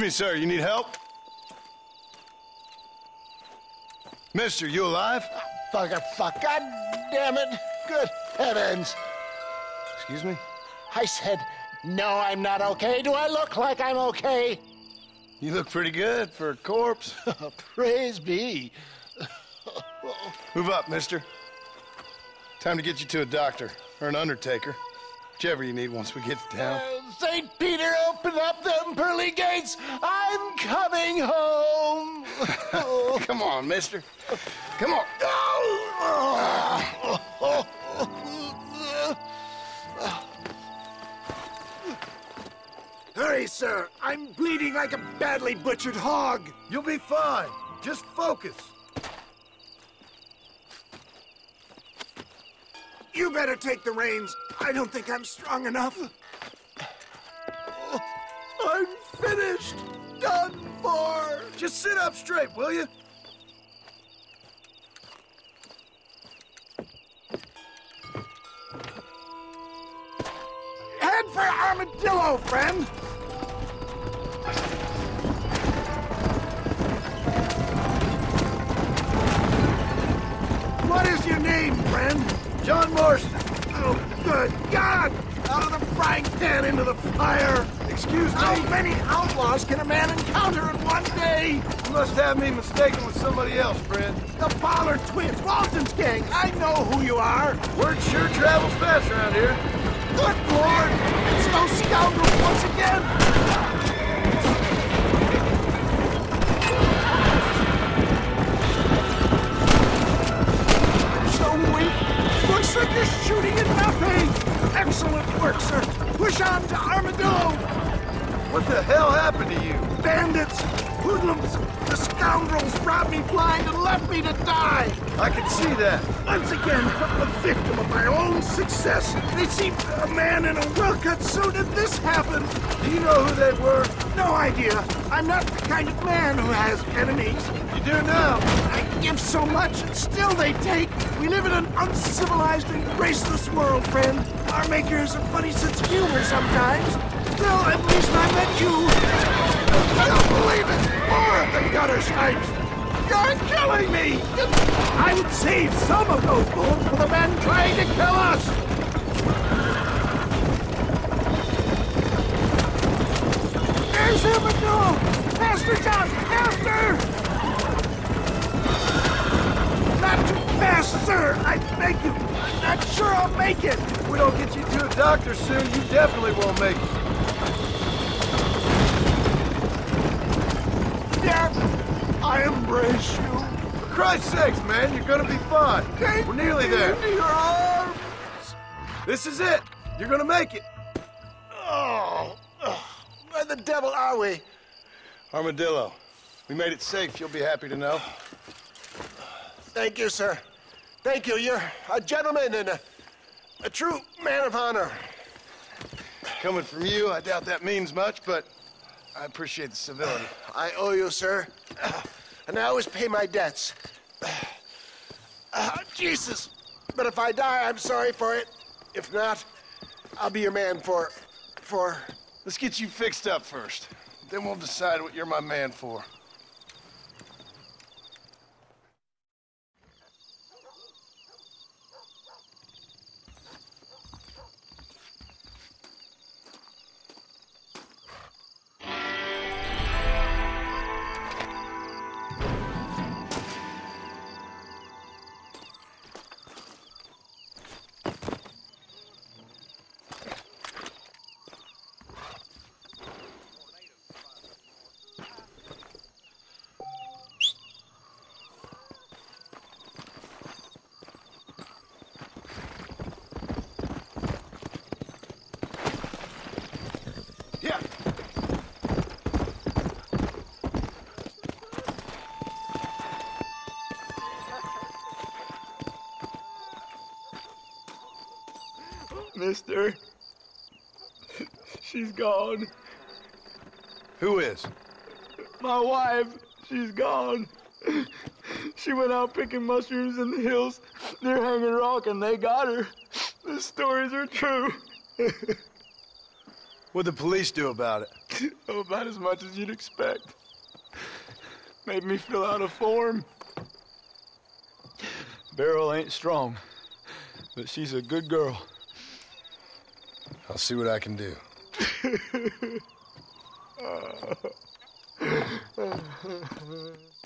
Excuse me, sir. You need help? Mister, you alive? Fucker, fuck. God damn it. Good heavens. Excuse me? I said, no, I'm not okay. Do I look like I'm okay? You look pretty good for a corpse. Praise be. Move up, mister. Time to get you to a doctor or an undertaker. Whichever you need once we get to town. Uh, St. Peter, open up them pearly gates. I'm coming home. Come on, mister. Come on. Hurry, sir. I'm bleeding like a badly butchered hog. You'll be fine. Just focus. You better take the reins. I don't think I'm strong enough. I'm finished. Done for. Just sit up straight, will you? Head for Armadillo, friend. What is your name, friend? John Marston. Oh, good God! Out of the frying pan into the fire! Excuse me. How many outlaws can a man encounter in one day? You must have me mistaken with somebody else, friend. The Pollard twins, Walton's gang. I know who you are. Word sure travels fast around here. Good Lord! It's those scoundrels once again! Like you're shooting at nothing. Excellent work, sir. Push on to Armadillo. What the hell happened to you? Bandits, hoodlums, the scoundrels robbed me blind and left me to die. I can see that. Once again, a victim of my own success. They seemed a man in a well-cut suit, and this happened. Do you know who they were? No idea. I'm not the kind of man who has enemies. Do now. I give so much, and still they take. We live in an uncivilized and graceless world, friend. Our makers a funny sense of humor sometimes. Still, at least I met you. I don't believe it. More of the gutter snipes. You're killing me. I would save some of those bullets for the men trying to kill us. There's him, Abdul! Faster, John! Faster! Not too fast, sir! I beg you! I'm not sure I'll make it! If we don't get you to a doctor soon, you definitely won't make it. Yeah, I embrace you. For Christ's sakes, man, you're gonna be fine. Take We're nearly me there. into your arms. This is it. You're gonna make it. Oh, oh, where the devil are we? Armadillo, we made it safe. You'll be happy to know. Thank you, sir. Thank you. You're a gentleman and a, a true man of honor. Coming from you, I doubt that means much, but I appreciate the civility. I owe you, sir. And I always pay my debts. Uh, Jesus. But if I die, I'm sorry for it. If not, I'll be your man for. for. Let's get you fixed up first. Then we'll decide what you're my man for. Mister. She's gone. Who is? My wife, she's gone. She went out picking mushrooms in the hills near Hanging Rock and they got her. The stories are true. What'd the police do about it? Oh, about as much as you'd expect. Made me fill out a form. Beryl ain't strong, but she's a good girl. See what I can do. Come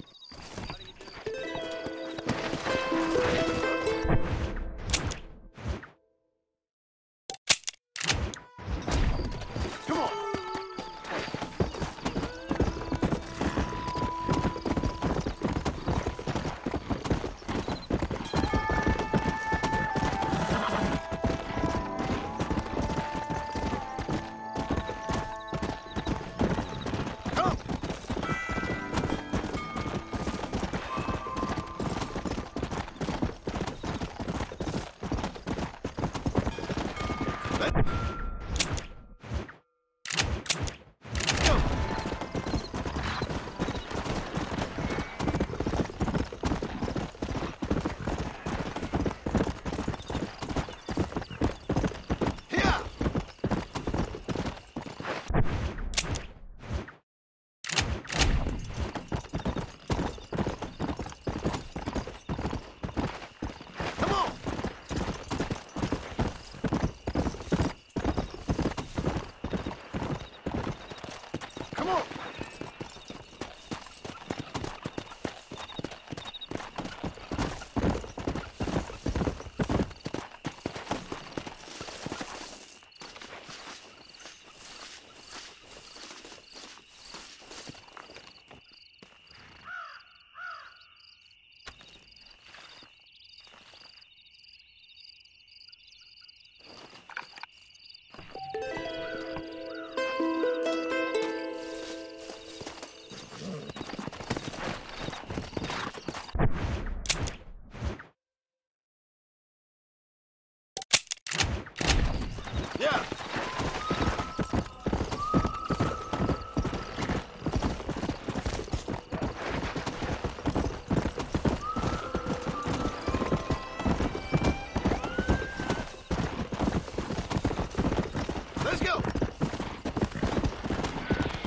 Let's go.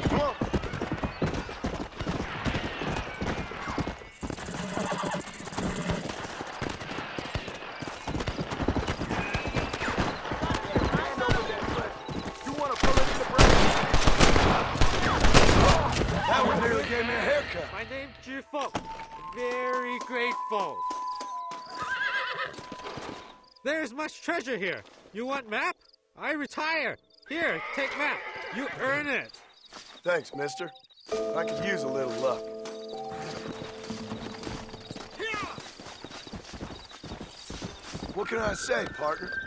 Come on. That one nearly gave me a haircut. My. Very grateful. There's much treasure here. You want map? I retire. Here, take that. You earn it. Thanks, mister. I could use a little luck. What can I say, partner?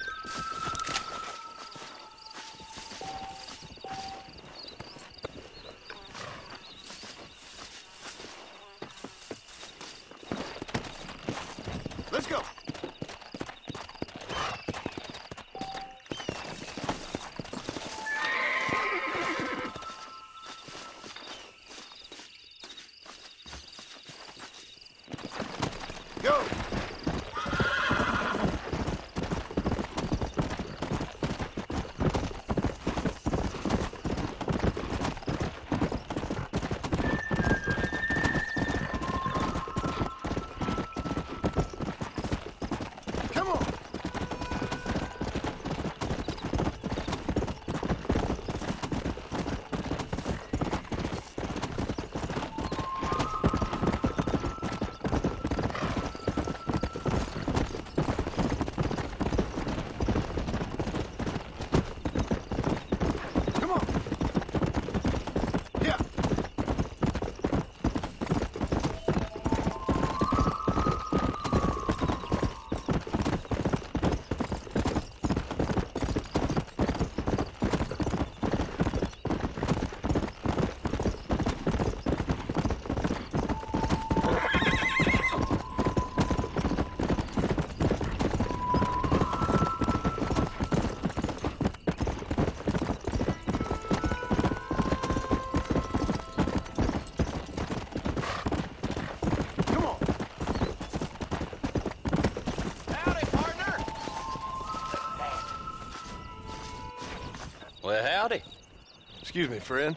Excuse me, friend.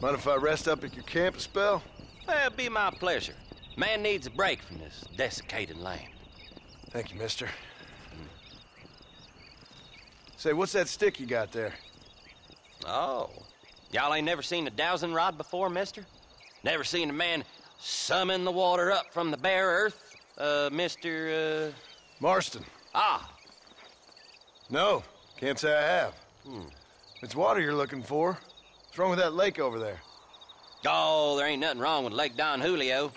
Mind if I rest up at your camp a spell? Well, it'd be my pleasure. Man needs a break from this desiccated land. Thank you, mister. Say, what's that stick you got there? Oh. Y'all ain't never seen a dowsing rod before, mister? Never seen a man summon the water up from the bare earth? Uh, Mr. Uh... Marston. Ah, No, can't say I have. It's water you're looking for. What's wrong with that lake over there? Oh, there ain't nothing wrong with Lake Don Julio.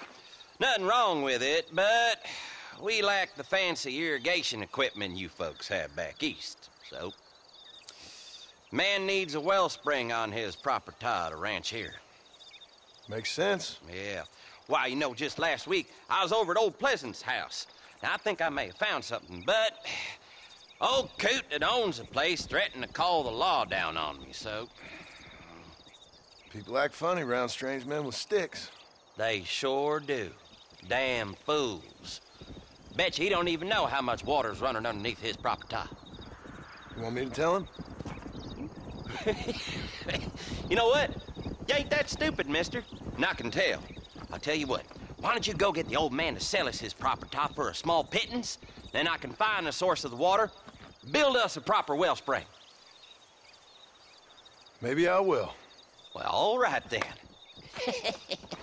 Nothing wrong with it, but we lack the fancy irrigation equipment you folks have back east. So, man needs a wellspring on his property to ranch here. Makes sense. Yeah. Why, you know, just last week I was over at Old Pleasant's house. Now, I think I may have found something, but old Coot that owns the place threatened to call the law down on me, so People act funny around strange men with sticks. They sure do. Damn fools. Bet you he don't even know how much water's running underneath his property. You want me to tell him? you know what? You ain't that stupid, mister. And I can tell. I'll tell you what. Why don't you go get the old man to sell us his property for a small pittance? Then I can find the source of the water, build us a proper wellspring. Maybe I will. Well, all right then.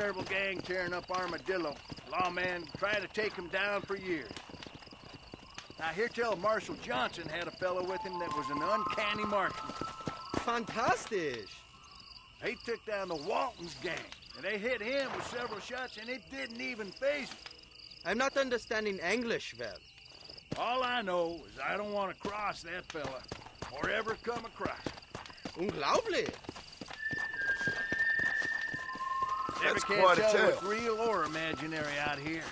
terrible gang tearing up Armadillo. Lawman trying to take him down for years. I hear tell Marshal Johnson had a fellow with him that was an uncanny marksman. Fantastic. They took down the Waltons gang, and they hit him with several shots, and it didn't even phase him. I'm not understanding English well. All I know is I don't want to cross that fella, or ever come across him. Unglaublich. That's can't quite a tale. real or imaginary out here.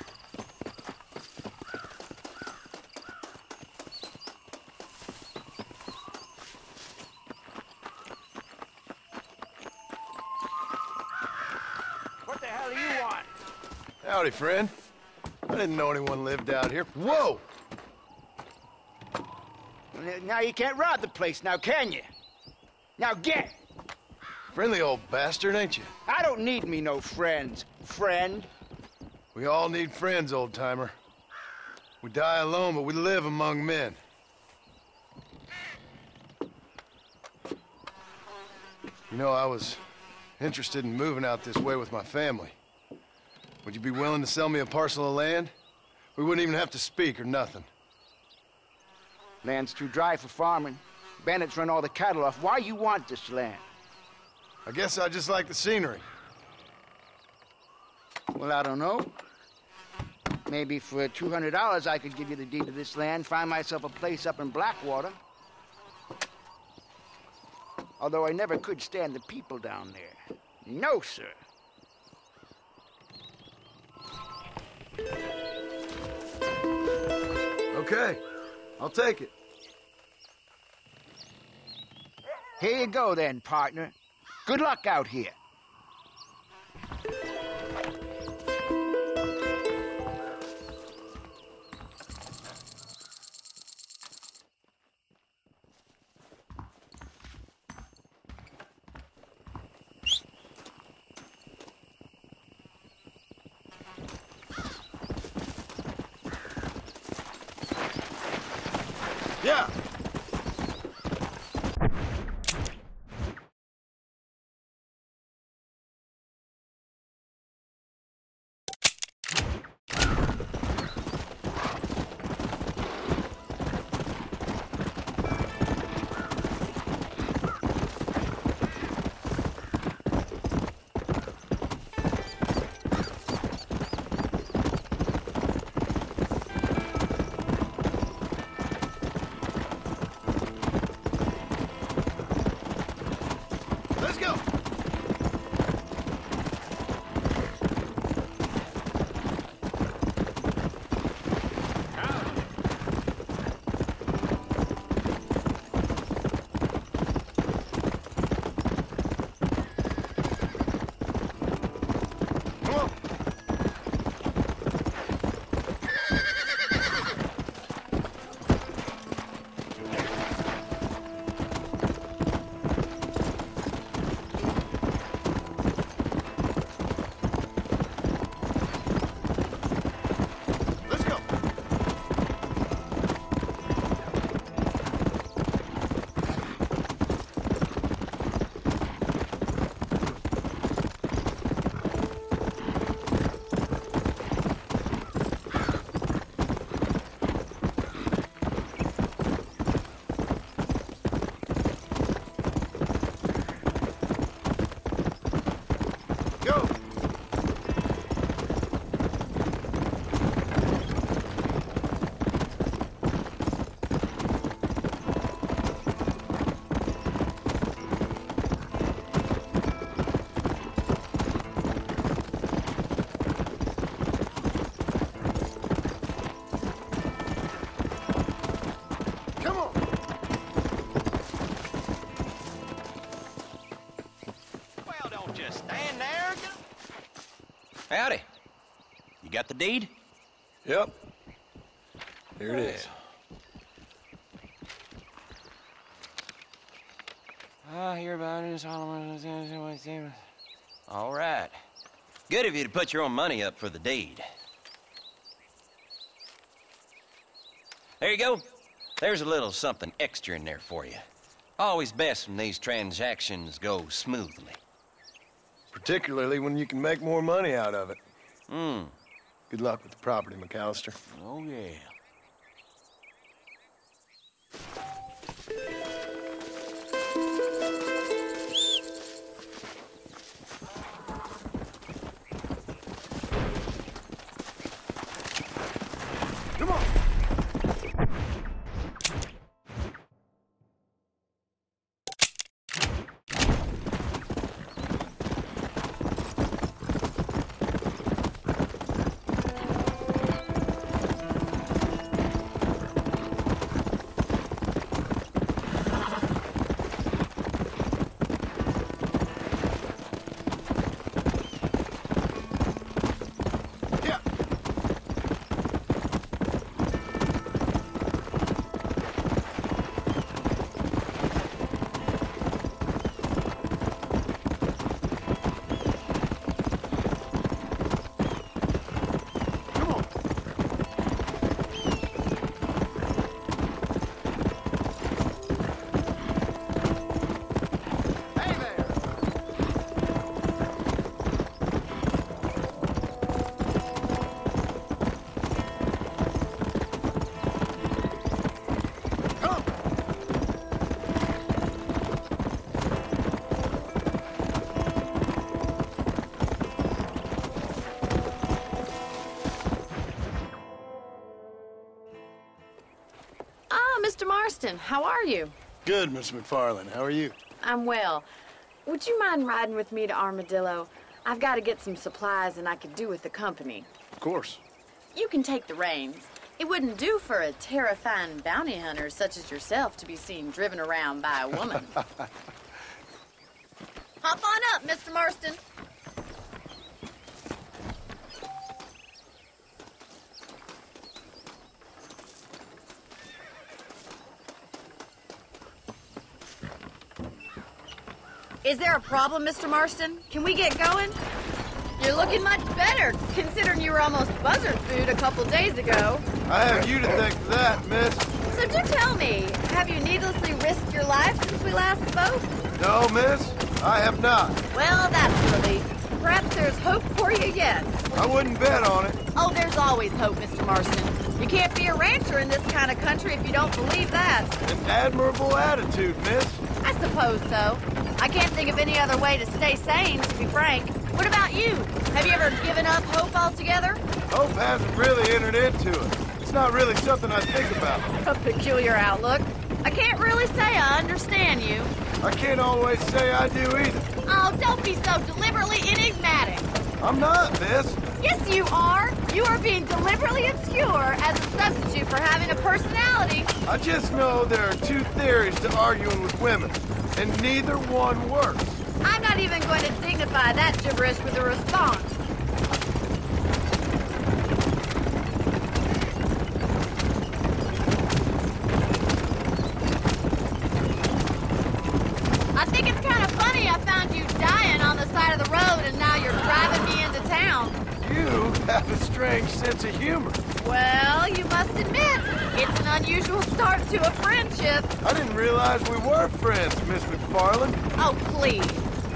What the hell do you want? Howdy, friend. I didn't know anyone lived out here. Whoa! Now you can't rob the place now, can you? Now get! Friendly old bastard, ain't you? I don't need me no friends, friend. We all need friends, old timer. We die alone, but we live among men. You know, I was interested in moving out this way with my family. Would you be willing to sell me a parcel of land? We wouldn't even have to speak or nothing. Land's too dry for farming. Bandits run all the cattle off. Why you want this land? I guess I just like the scenery. Well, I don't know. Maybe for $200 I could give you the deed to this land, find myself a place up in Blackwater. Although I never could stand the people down there. No, sir. Okay, I'll take it. Here you go then, partner. Good luck out here. Got the deed? Yep. Here it is. I hear about it. All right. Good of you to put your own money up for the deed. There you go. There's a little something extra in there for you. Always best when these transactions go smoothly. particularly when you can make more money out of it. Hmm. Good luck with the property, McAllister. Oh, yeah. How are you? Good, Miss MacFarlane. How are you? I'm well. Would you mind riding with me to Armadillo? I've got to get some supplies and I could do with the company. Of course. You can take the reins. It wouldn't do for a terrifying bounty hunter such as yourself to be seen driven around by a woman. Hop on up, Mr. Marston. Is there a problem, Mr. Marston? Can we get going? You're looking much better, considering you were almost buzzard food a couple days ago. I have you to thank for that, miss. So do tell me, have you needlessly risked your life since we last spoke? No, miss. I have not. Well, that's relief. Perhaps there's hope for you yet. I wouldn't bet on it. Oh, there's always hope, Mr. Marston. You can't be a rancher in this kind of country if you don't believe that. An admirable attitude, miss. I suppose so. I can't think of any other way to stay sane, to be frank. What about you? Have you ever given up hope altogether? Hope hasn't really entered into it. It's not really something I think about. A peculiar outlook. I can't really say I understand you. I can't always say I do either. Oh, don't be so deliberately enigmatic. I'm not, miss. Yes, you are. You are being deliberately obscure as a substitute for having a personality. I just know there are two theories to arguing with women, and neither one works. I'm not even going to dignify that gibberish with a response. I think it's kind of funny I found you dying on the side of the road and now you're driving me into town. You have a strange sense of humor. Well, you must admit, it's an unusual start to a friendship. I didn't realize we were friends, Miss MacFarlane. Oh, please.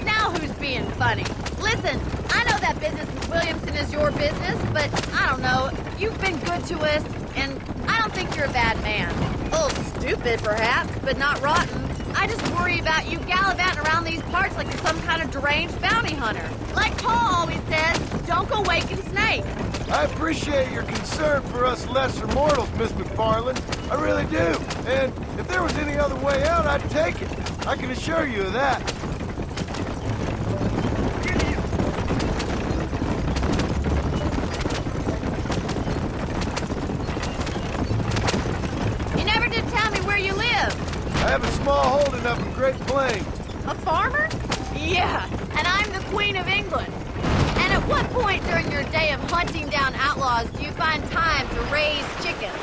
Now who's being funny? Listen, I know that business with Williamson is your business, but I don't know. You've been good to us, and I don't think you're a bad man. A little stupid, perhaps, but not rotten. I just worry about you gallivanting around these parts like you're some kind of deranged bounty hunter. Like Paul always says, don't go waking snakes. I appreciate your concern for us lesser mortals, Miss MacFarlane. I really do. And if there was any other way out, I'd take it. I can assure you of that. You never did tell me where you live. I have a small holding up in Great Plains. A farmer? Yeah, and I'm the Queen of England. What point during your day of hunting down outlaws do you find time to raise chickens?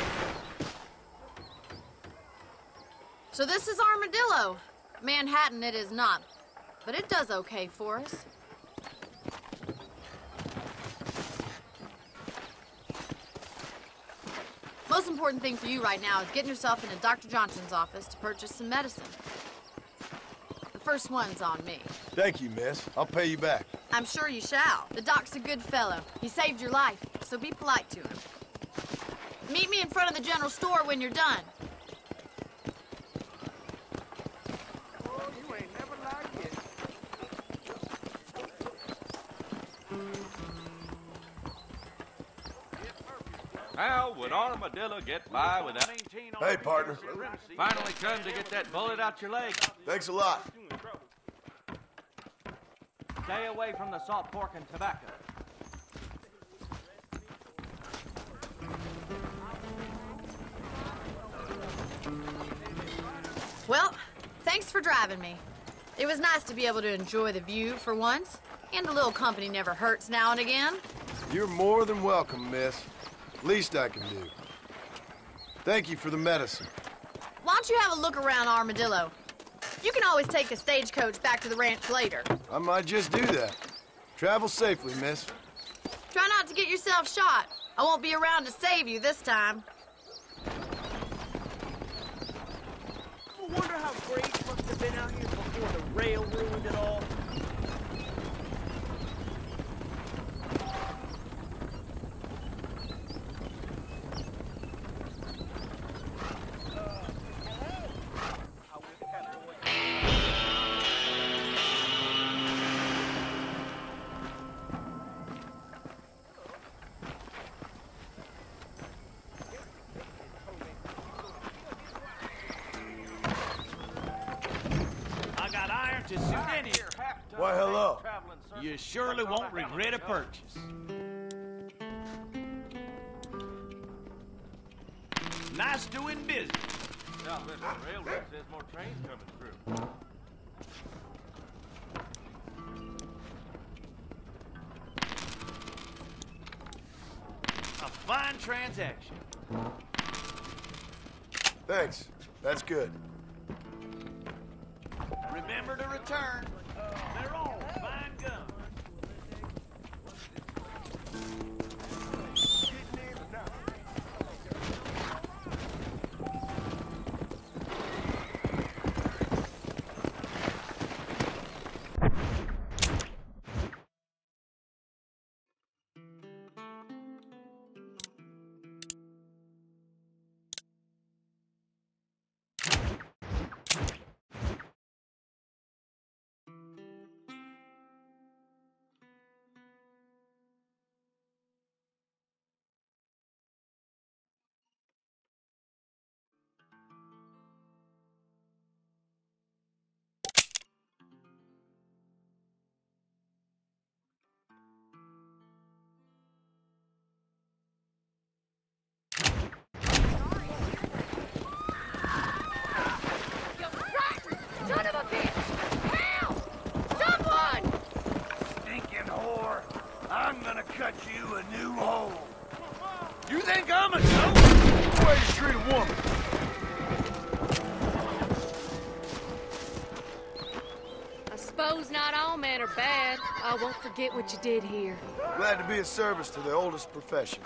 So this is Armadillo. Manhattan it is not, but it does okay for us. Most important thing for you right now is getting yourself into Dr. Johnson's office to purchase some medicine. The First one's on me. Thank you, miss. I'll pay you back. I'm sure you shall. The doc's a good fellow. He saved your life, so be polite to him. Meet me in front of the general store when you're done. Oh, you ain't never lied yet. How would Armadillo get by without... Hey, partner. Finally come to get that bullet out your leg. Thanks a lot. Stay away from the salt pork and tobacco. Well, thanks for driving me. It was nice to be able to enjoy the view for once, and a little company never hurts now and again. You're more than welcome, miss. Least I can do. Thank you for the medicine. Why don't you have a look around Armadillo? You can always take a stagecoach back to the ranch later. I might just do that. Travel safely, miss. Try not to get yourself shot. I won't be around to save you this time. I wonder how great must have been out here before the rail ruined it all. Southwestern Railroad says more trains coming through. A fine transaction. Thanks. That's good. Remember to return. They're all fine guns. Forget what you did here. Glad to be of service to the oldest profession.